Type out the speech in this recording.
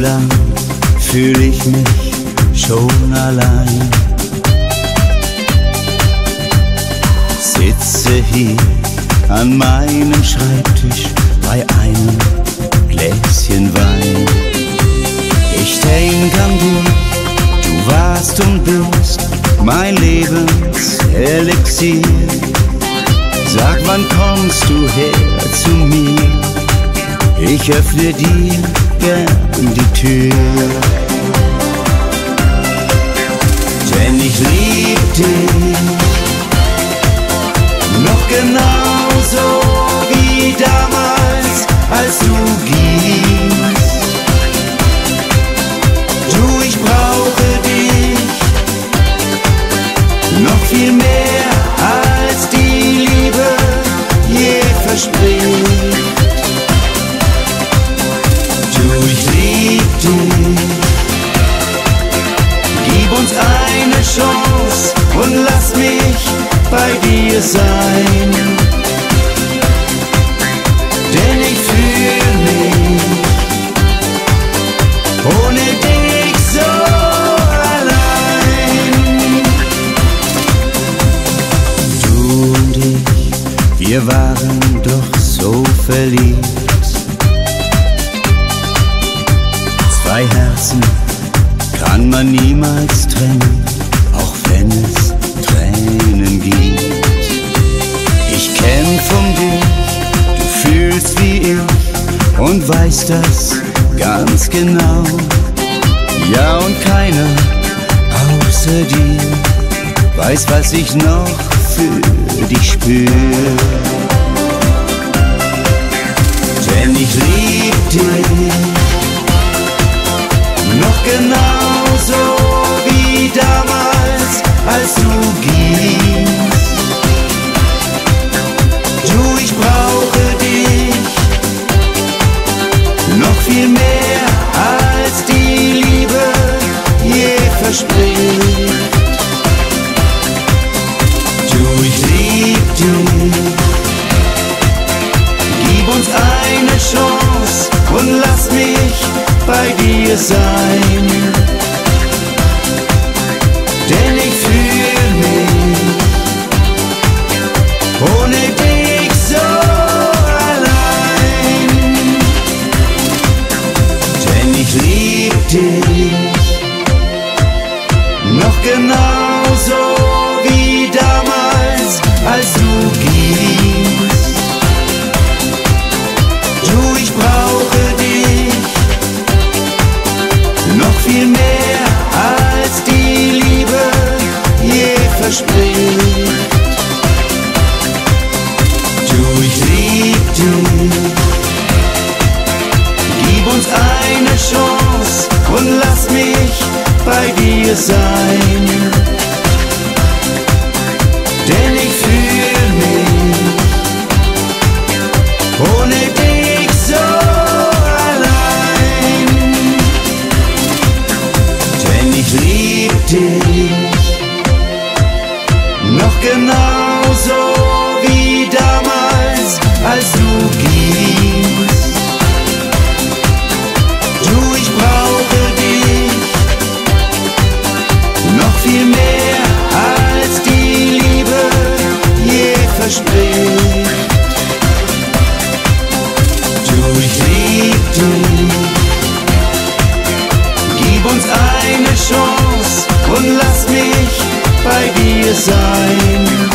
lang fühle ich mich schon allein. Sitze hier an meinem Schreibtisch bei einem Gläschen Wein. Ich denk an dich, du warst und bist mein Lebenselixier. Sag, wann kommst du her zu mir? Ich öffne dir gern die Tür. Denn ich lieb dich noch genauso wie damals, als du gingst. Du, ich brauche dich noch viel mehr dir sein. Denn ich fühle mich ohne dich so allein. Du und ich, wir waren doch so verliebt. Zwei Herzen kann man niemals das ganz genau. Ja, und keiner außer dir weiß, was ich noch für dich spür. Denn ich lieb dich noch genauso lass mich bei dir sein. Denn ich fühle mich ohne dich so allein. Denn ich lieb dich noch genauso wie damals, als Gib uns eine Chance und lass mich bei dir sein. Denn ich fühle mich ohne dich so allein. Denn ich lieb dich noch genauso wie damals, als design.